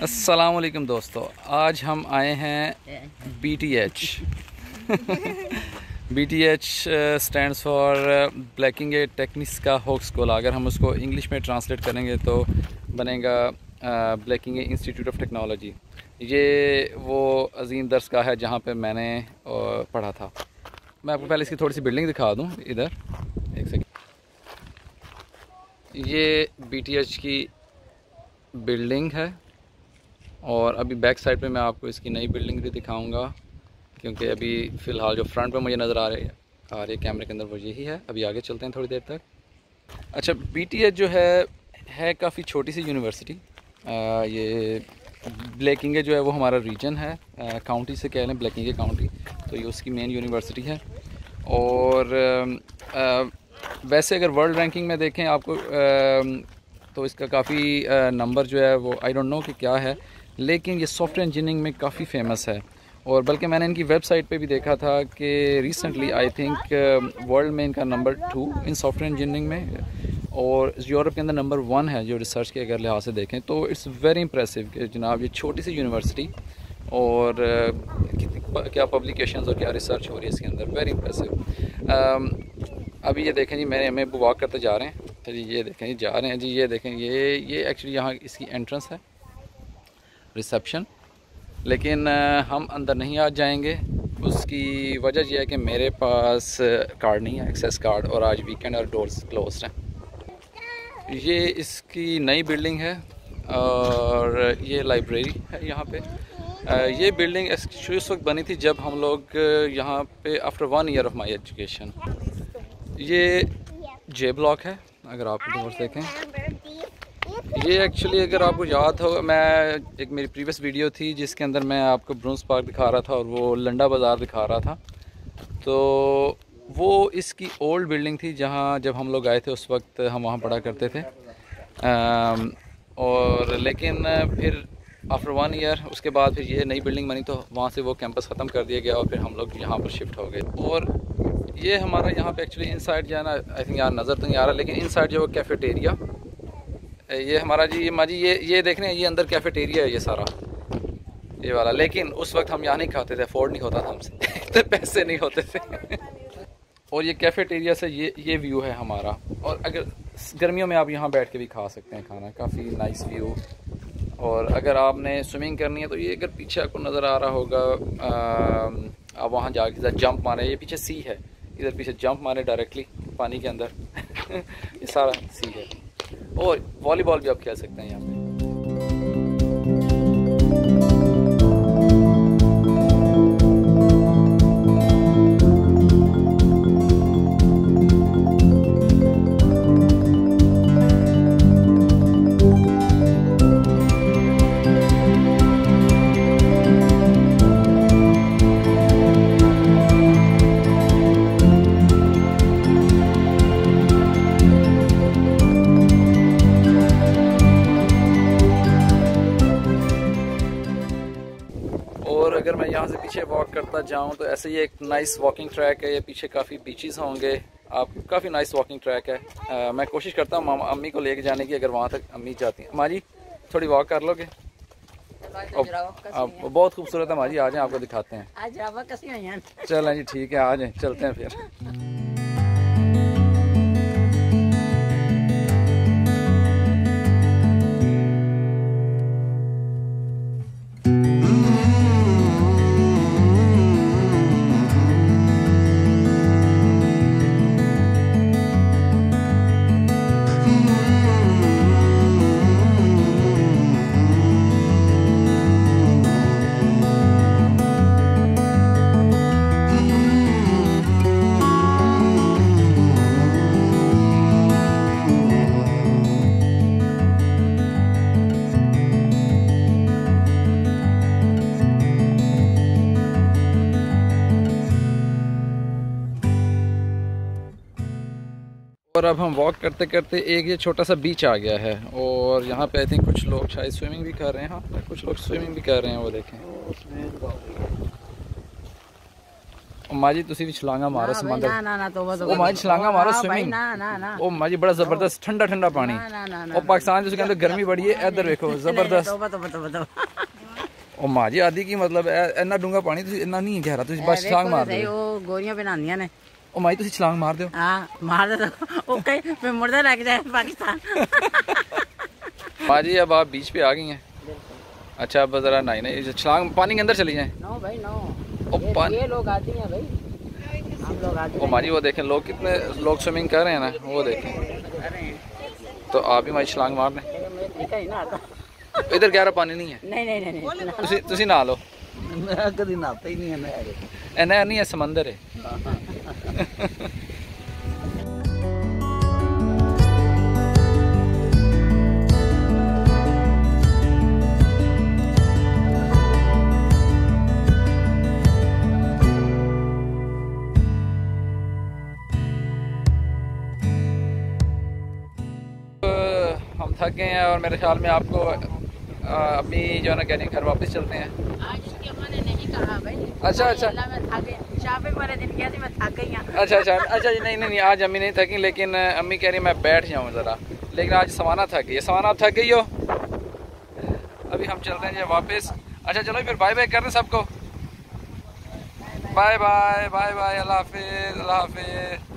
अस्सलाम वालेकुम दोस्तों आज हम आए हैं B T H B T H stand for blacking techniques का होक्स स्कूल अगर हम उसको इंग्लिश में ट्रांसलेट करेंगे तो बनेगा ब्लैकिंग इंस्टीट्यूट ऑफ़ टेक्नोलॉजी ये वो अजीम दर्स का है जहाँ पे मैंने uh, पढ़ा था. मैं आपको पहले इसकी थोड़ी सी बिल्डिंग दिखा दूँ इधर. एक सेकेंड ये बी टी एच की बिल्डिंग है. और अभी बैक साइड पे मैं आपको इसकी नई बिल्डिंग भी दिखाऊँगा क्योंकि अभी फ़िलहाल जो फ्रंट पे मुझे नज़र आ रही है आ रही है कैमरे के अंदर वो यही है। अभी आगे चलते हैं थोड़ी देर तक। अच्छा बी जो है है काफ़ी छोटी सी यूनिवर्सिटी ये ब्लैकिंगे जो है वो हमारा रीजन है। काउंटी से कह लें ब्लैकिंगे काउंटी तो ये उसकी मेन यूनिवर्सिटी है। और आ, वैसे अगर वर्ल्ड रैंकिंग में देखें आपको आ, तो इसका काफ़ी नंबर जो है वो आई डोंट नो कि क्या है। लेकिन ये सॉफ्टवेयर इंजीनियरिंग में काफ़ी फ़ेमस है। और बल्कि मैंने इनकी वेबसाइट पे भी देखा था कि रिसेंटली आई थिंक वर्ल्ड में इनका number two in software engineering में। और यूरोप के अंदर नंबर वन है जो रिसर्च के अगर लिहाज से देखें तो इट्स वेरी इंप्रेसिव कि जनाब ये छोटी सी यूनिवर्सिटी और क्या पब्लिकेशंस और क्या रिसर्च हो रही है इसके अंदर। वेरी इंप्रेसिव अभी ये देखें जी मेरे हमें वॉक करते जा रहे हैं। तो जी, ये देखें जी, जा रहे हैं जी, ये देखें, ये ये एक्चुअली यहाँ इसकी एंट्रेंस है। रिसेप्शन। लेकिन हम अंदर नहीं आ जाएँगे। उसकी वजह यह है कि मेरे पास कार्ड नहीं है एक्सेस कार्ड और आज वीकेंड और डोर्स क्लोज हैं। ये इसकी नई बिल्डिंग है, और ये लाइब्रेरी है यहाँ पे। ये बिल्डिंग उस वक्त बनी थी जब हम लोग यहाँ पे after one year of my education ये जे ब्लॉक है, अगर आप देखें। ये एक्चुअली अगर आपको याद हो मैं एक मेरी प्रीवियस वीडियो थी जिसके अंदर मैं आपको ब्रोंस पार्क दिखा रहा था और वो लंडा बाज़ार दिखा रहा था। तो वो इसकी ओल्ड बिल्डिंग थी जहाँ जब हम लोग आए थे उस वक्त हम वहाँ पढ़ा करते थे। आ, और लेकिन फिर आफ्टर वन ईयर उसके बाद फिर ये नई बिल्डिंग बनी तो वहाँ से वो कैंपस ख़त्म कर दिया गया और फिर हम लोग यहाँ पर शिफ्ट हो गए। और ये हमारा यहाँ पे एक्चुअली इनसाइड जो है ना आई थिंक यार नज़र तो नहीं आ रहा लेकिन इनसाइड जो है कैफेटेरिया ये हमारा जी, ये माजी, ये ये देख रहे हैं, ये अंदर कैफेटेरिया है ये सारा। ये वाला, लेकिन उस वक्त हम यहाँ नहीं खाते थे अफोर्ड नहीं होता था हमसे। इतने पैसे नहीं होते थे। और ये कैफेटेरिया से ये ये व्यू है हमारा। और अगर गर्मियों में आप यहाँ बैठ के भी खा सकते हैं खाना, काफ़ी नाइस व्यू और अगर आपने स्विमिंग करनी है तो ये अगर पीछे आपको नज़र आ रहा होगा आप वहाँ जाके जंप मारे। ये पीछे सी है, इधर पीछे जंप मारे डायरेक्टली पानी के अंदर। ये सारा सी है। और वॉलीबॉल भी आप खेल सकते हैं यहाँ पे। अगर मैं यहाँ से पीछे वॉक करता जाऊँ तो ऐसे ही एक नाइस वॉकिंग ट्रैक है। ये पीछे काफ़ी बीचेस होंगे। आप काफ़ी नाइस वॉकिंग ट्रैक है। आ, मैं कोशिश करता हूँ अम्मी को लेके जाने की अगर वहाँ तक अम्मी जाती हैं। माँ जी थोड़ी वॉक कर लोगे? आप बहुत खूबसूरत है माँ जी। आ जाए आपको दिखाते हैं। चलें जी ठीक है आ जाए चलते हैं फिर। और अब हम वॉक करते करते एक ये छोटा सा बीच आ गया है और यहाँ पे आई थिंक कुछ लोग शायद स्विमिंग भी कर रहे हैं हाँ कुछ लोग स्विमिंग भी कर रहे हैं वो देखें ਮਾਂ ਜੀ ਤੁਸੀਂ ਵੀ ਛਲਾਂਗਾ ਮਾਰੋ ਸਮੁੰਦਰ ਨਾ ਨਾ ਨਾ ਤੋਬਾ ਤੋਬਾ ਉਹ ਮਾਂ ਜੀ ਛਲਾਂਗਾ ਮਾਰੋ ਹਾਂ ਭਾਈ, ਸਵਿਮਿੰਗ ਨਾ ਨਾ ਨਾ ਉਹ ਮਾਂ ਜੀ ਬੜਾ ਜ਼ਬਰਦਸਤ ਠੰਡਾ ਠੰਡਾ ਪਾਣੀ ਨਾ ਨਾ ਨਾ ਉਹ ਪਾਕਿਸਤਾਨ 'ਚ ਤੁਸੀਂ ਕਹਿੰਦੇ ਗਰਮੀ ਬੜੀ ਹੈ ਇੱਧਰ ਵੇਖੋ ਜ਼ਬਰਦਸਤ ਤੋਬਾ ਤੋਬਾ ਤੋਬਾ ਤੋਬਾ ਉਹ ਮਾਂ ਜੀ ਆਦੀ ਕੀ ਮਤਲਬ ਹੈ ਇੰਨਾ ਡੂੰਗਾ ਪਾਣੀ ਤੁਸੀਂ ਇੰਨਾ ਨਹੀਂ ਗਹਿਰਾ ਤੁਸੀਂ ਬਸ ਛਲਾਂਗ ਮਾਰ ਸਹੀ ਦਿਓ ਉਹ ਗੋਰੀਆਂ ਬਣਾਉਂਦੀਆਂ ਨੇ ਉਹ ਮਾਂ ਜੀ ਤੁਸੀਂ ਛਲਾਂਗ ਮਾਰ ਦਿਓ ਹਾਂ ਮਾਰ ਦੇ ਉਹ ਕਈ ਮੈਂ ਮੁਰਦਾ ਲੱਗ ਜਾਏ पाकिस्तान माँ जी अब आप बीच पे आ गई हैं अच्छा अब ज़रा नहीं नहीं छलांग पानी के अंदर चली जाएं नो भाई नो ओ ये, पानी ये लोग आती हैं भाई हम लोग आते ओ माँ जी वो देखें लोग कितने लोग स्विमिंग कर रहे हैं ना वो देखें अरे हैं तो आप भी माँ छलांग मार लें लेकिन मैं दिखा ही ना आता इधर गहरा पानी नहीं है नहीं नहीं नहीं नहीं ਤੁਸੀਂ ਤੁਸੀਂ ਨਹਾ ਲਓ मैं कभी नहाता ही नहीं है नहर ਇਹ ਨਹਿਰ ਨਹੀਂ ਹੈ ਸਮੁੰਦਰ ਹੈ अ, हम थक गए हैं और मेरे ख्याल में आपको अ, अपनी जो है ना कह रही हैं, घर वापस चलते हैं। आज नहीं कहा भाई। अच्छा, अच्छा। अच्छा अच्छा अच्छा नहीं नहीं आज अम्मी नहीं थकी लेकिन अम्मी कह रही मैं बैठ जाऊँ ज़रा लेकिन आज सवाना थक गई समाना आप थक गई हो अभी हम चल रहे हैं वापस अच्छा चलो फिर बाय बाय कर रहे सबको बाय बाय बाय बाय अल्लाह हाफिज़ अल्लाह हाफिज़